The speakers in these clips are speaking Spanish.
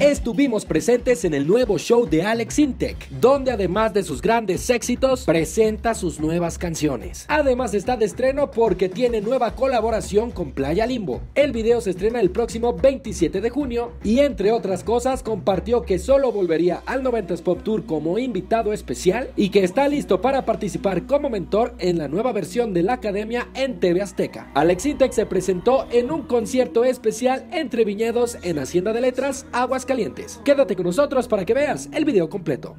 estuvimos presentes en el nuevo show de Alex Intec, donde además de sus grandes éxitos, presenta sus nuevas canciones. Además está de estreno porque tiene nueva colaboración con Playa Limbo. El video se estrena el próximo 27 de junio y entre otras cosas compartió que solo volvería al 90s Pop Tour como invitado especial y que está listo para participar como mentor en la nueva versión de la Academia en TV Azteca. Alex Intec se presentó en un concierto especial entre viñedos en Hacienda de Letras, Aguas Quédate con nosotros para que veas el video completo.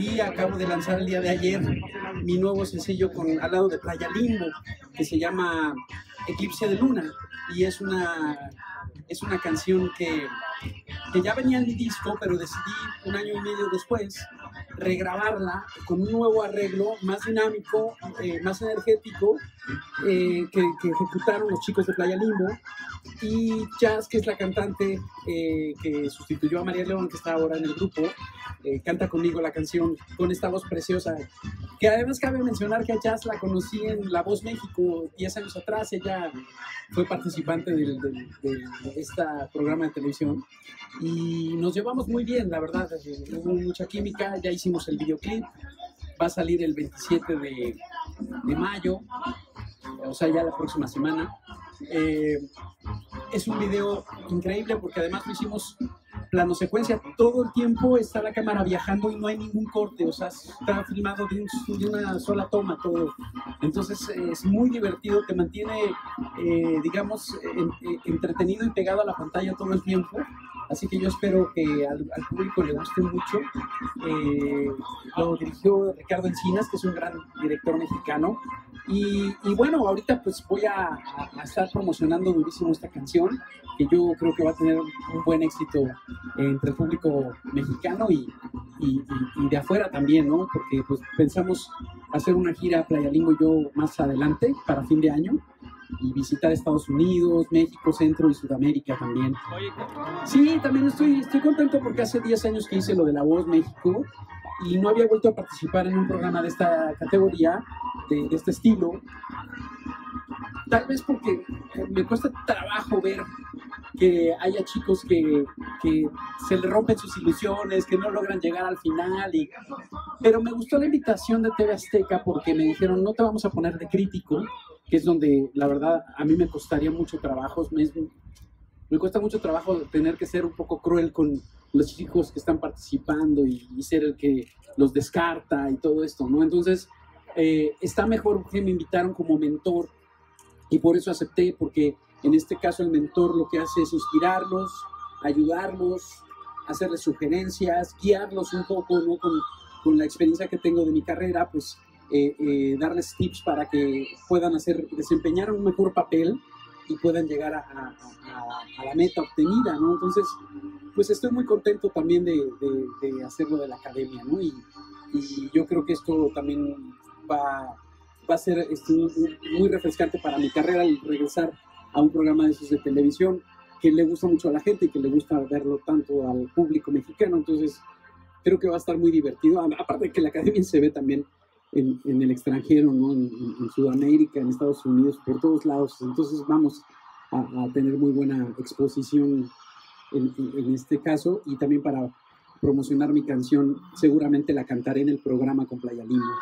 Y acabo de lanzar el día de ayer mi nuevo sencillo con al lado de Playa Limbo, que se llama Eclipse de Luna. Y es una, es una canción que, que ya venía en mi disco, pero decidí un año y medio después regrabarla con un nuevo arreglo más dinámico, eh, más energético, eh, que, que, ejecutaron los chicos de Playa Limbo. Y Jazz, que es la cantante eh, que sustituyó a María León, que está ahora en el grupo, canta conmigo la canción con esta voz preciosa. Que además cabe mencionar que a Jazz la conocí en La Voz México 10 años atrás. Ella fue participante de este programa de televisión y nos llevamos muy bien, la verdad. Hubo mucha química, ya hicimos el videoclip, va a salir el 27 de, de mayo, o sea, ya la próxima semana. Eh, es un video increíble porque además lo hicimos plano secuencia, todo el tiempo está la cámara viajando y no hay ningún corte, o sea, está filmado de, un, de una sola toma todo. Entonces es muy divertido, te mantiene, eh, digamos, en, entretenido y pegado a la pantalla todo el tiempo. Así que yo espero que al, al público le guste mucho. Eh, lo dirigió Ricardo Encinas, que es un gran director mexicano. Y, y bueno, ahorita pues voy a, a, estar promocionando durísimo esta canción, que yo creo que va a tener un buen éxito entre el público mexicano y, y, y, de afuera también, ¿no? Porque pues pensamos hacer una gira Playa Limbo y yo más adelante, para fin de año y visitar Estados Unidos, México, Centro y Sudamérica también. Sí, también estoy, estoy contento porque hace 10 años que hice lo de La Voz México y no había vuelto a participar en un programa de esta categoría, de, de este estilo. Tal vez porque me cuesta trabajo ver que haya chicos que, que, se le rompen sus ilusiones, que no logran llegar al final. Y... Pero me gustó la invitación de TV Azteca porque me dijeron, no te vamos a poner de crítico, que es donde la verdad a mí me costaría mucho trabajo, me, me cuesta mucho trabajo tener que ser un poco cruel con los chicos que están participando y, y ser el que los descarta y todo esto, ¿no? Entonces, eh, está mejor que me invitaron como mentor y por eso acepté, porque en este caso el mentor lo que hace es inspirarlos, ayudarlos, hacerles sugerencias, guiarlos un poco, ¿no? Con, con la experiencia que tengo de mi carrera, pues eh, eh, darles tips para que puedan hacer, desempeñar un mejor papel y puedan llegar a, la meta obtenida, ¿no? Entonces, pues estoy muy contento también de, hacerlo de la academia, ¿no? Y, yo creo que esto también va, va a ser este, muy refrescante para mi carrera el regresar a un programa de esos de televisión que le gusta mucho a la gente y que le gusta verlo tanto al público mexicano. Entonces, creo que va a estar muy divertido. Aparte de que la academia se ve también en, en el extranjero, ¿no? En, en, Sudamérica, en Estados Unidos, por todos lados. Entonces vamos a, a tener muy buena exposición en, en, este caso y también para promocionar mi canción, seguramente la cantaré en el programa con Playa Limbo.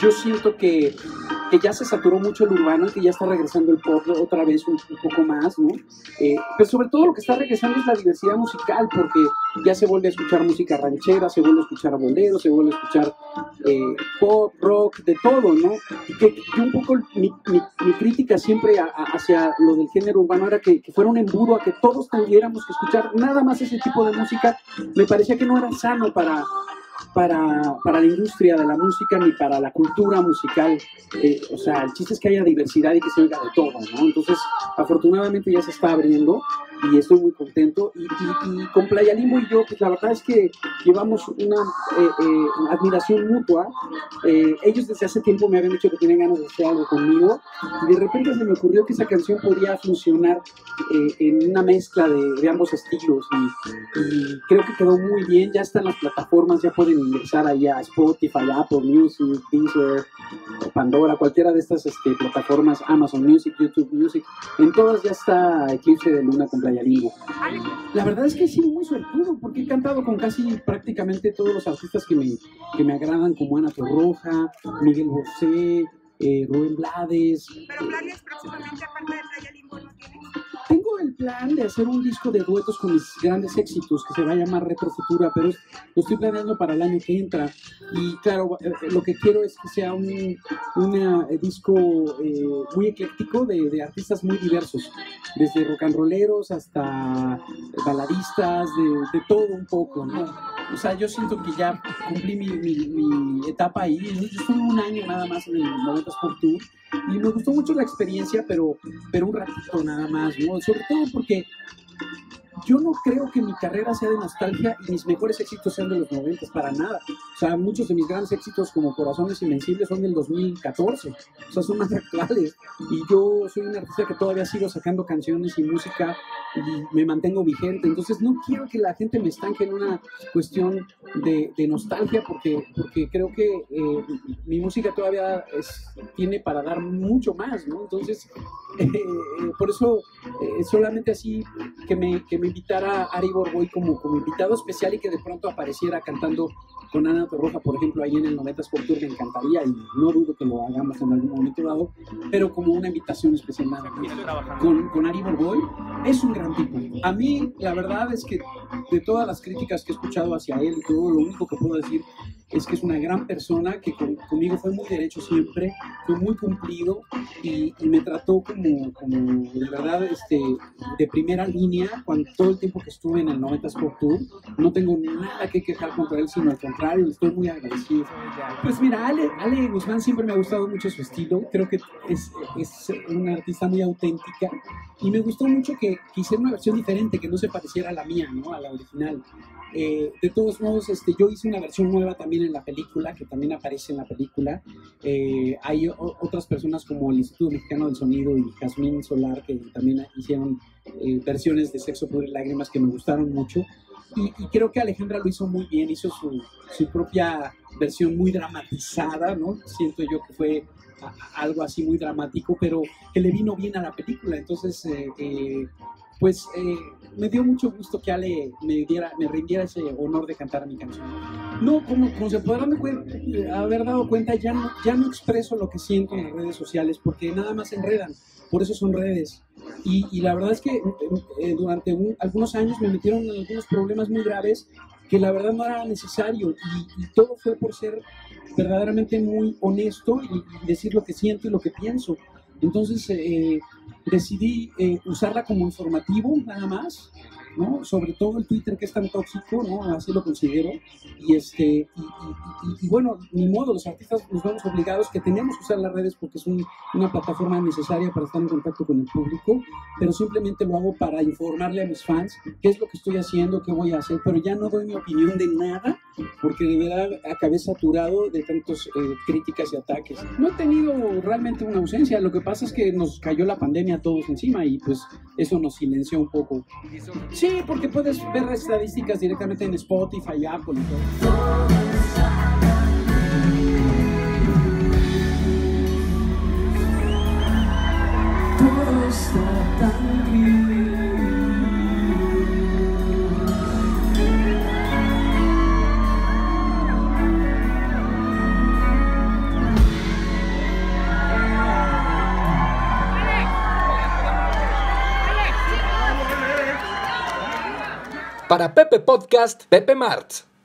Yo siento que, que, ya se saturó mucho el urbano y que ya está regresando el pop otra vez un, un poco más, ¿no? Eh, pero sobre todo lo que está regresando es la diversidad musical, porque ya se vuelve a escuchar música ranchera, se vuelve a escuchar bolero, se vuelve a escuchar eh, pop, rock, de todo, ¿no? Y que, un poco mi, mi, mi crítica siempre a, a, hacia lo del género urbano era que, que, fuera un embudo a que todos tuviéramos que escuchar nada más ese tipo de música. Me parecía que no era sano para, para, para, la industria de la música ni para la cultura musical. Eh, o sea, el chiste es que haya diversidad y que se oiga de todo, ¿no? Entonces, afortunadamente ya se está abriendo y estoy muy contento. Y, y, y con Playa Limbo y yo, pues la verdad es que llevamos una eh, eh, admiración mutua. Eh, ellos desde hace tiempo me habían dicho que tienen ganas de hacer algo conmigo y de repente se me ocurrió que esa canción podría funcionar eh, en una mezcla de, de ambos estilos y, y, creo que quedó muy bien. Ya están las plataformas, ya pueden ingresar ahí a Spotify, Apple Music, Deezer, Pandora, cualquiera de estas este, plataformas, Amazon Music, YouTube Music. En todas ya está Eclipse de Luna con La verdad es que he sido muy suertudo porque he cantado con casi prácticamente todos los artistas que me, que me agradan, como Ana Torroja, Miguel Bosé, eh, Rubén Blades. ¿Pero planes próximamente aparte de Playa plan de hacer un disco de duetos con mis grandes éxitos que se va a llamar Retro Futura, pero es- lo estoy planeando para el año que entra. Y claro, eh, lo que quiero es que sea un una, eh, disco eh, muy ecléctico de, de artistas muy diversos, desde rock and rolleros hasta baladistas, de, de todo un poco, ¿no? O sea, yo siento que ya cumplí mi, mi- etapa ahí. Yo estuve un año nada más en el 90 por Tour y me gustó mucho la experiencia, pero, pero un ratito nada más, ¿no? Sobre todo porque yo no creo que mi carrera sea de nostalgia y mis mejores éxitos sean de los 90 para nada. O sea, muchos de mis grandes éxitos como Corazones Invencibles son del 2014. O sea, son más actuales. Y yo soy un artista que todavía sigo sacando canciones y música y me mantengo vigente. Entonces no quiero que la gente me estanque en una cuestión de, de nostalgia porque, porque creo que eh, mi música todavía es- tiene para dar mucho más, ¿no? Entonces, eh, eh, por eso eh, solamente así que me, que me invitara Ari Borboy como, como invitado especial y que de pronto apareciera cantando con Ana Torroja, por ejemplo, ahí en el 90 por Tour, me encantaría y no dudo que lo hagamos en algún momento dado, pero como una invitación especial más. Con, con Ari Borboy es un gran tipo. A mí, la verdad es que de todas las críticas que he escuchado hacia él todo, lo único que puedo decir es que es una gran persona, que con- conmigo fue muy derecho siempre, fue muy cumplido y, me trató como, como de verdad este, de primera línea cuando todo el tiempo que estuve en el 90 Sport Tour. No tengo nada que quejar contra él, sino al contrario, estoy muy agradecido. Pues mira, Ale, Ale Guzmán siempre me ha gustado mucho su estilo, creo que es, es una artista muy auténtica y me gustó mucho que, que hiciera una versión diferente, que no se pareciera a la mía, ¿no? a la original. Eh, de todos modos, este, yo hice una versión nueva también en la película, que también aparece en la película. Eh, hay o- otras personas como el Instituto Mexicano del Sonido y Jazmín Solar que también hicieron eh, versiones de Sexo, Pudor y Lágrimas que me gustaron mucho. Y, y creo que Alejandra lo hizo muy bien, hizo su, su propia versión muy dramatizada, ¿no? Siento yo que fue a- a- algo así muy dramático, pero que le vino bien a la película. Entonces, eh, eh, pues eh, me dio mucho gusto que Ale me, diera, me rindiera ese honor de cantar mi canción. No, como, como se podrán eh, haber dado cuenta, ya no, expreso lo que siento en las redes sociales porque nada más enredan, por eso son redes. Y, la verdad es que eh, durante un- algunos años me metieron en algunos problemas muy graves que la verdad no era necesario y, todo fue por ser verdaderamente muy honesto y, decir lo que siento y lo que pienso. Entonces decidí eh, usarla como informativo nada más, ¿no? Sobre todo el Twitter que es tan tóxico, ¿no? Así lo considero. Y este y, bueno, ni modo, los artistas nos vemos obligados que tenemos que usar las redes porque es un- una plataforma necesaria para estar en contacto con el público, pero simplemente lo hago para informarle a mis fans qué es lo que estoy haciendo, qué voy a hacer, pero ya no doy mi opinión de nada porque de verdad acabé saturado de tantas críticas y ataques. No he tenido realmente una ausencia, lo que pasa es que nos cayó la pandemia a todos encima y pues eso nos silenció un poco. Sí, porque puedes ver estadísticas directamente en Spotify, Apple y todo. Está tan gris. Para Pepe Podcast, Pepe Martz.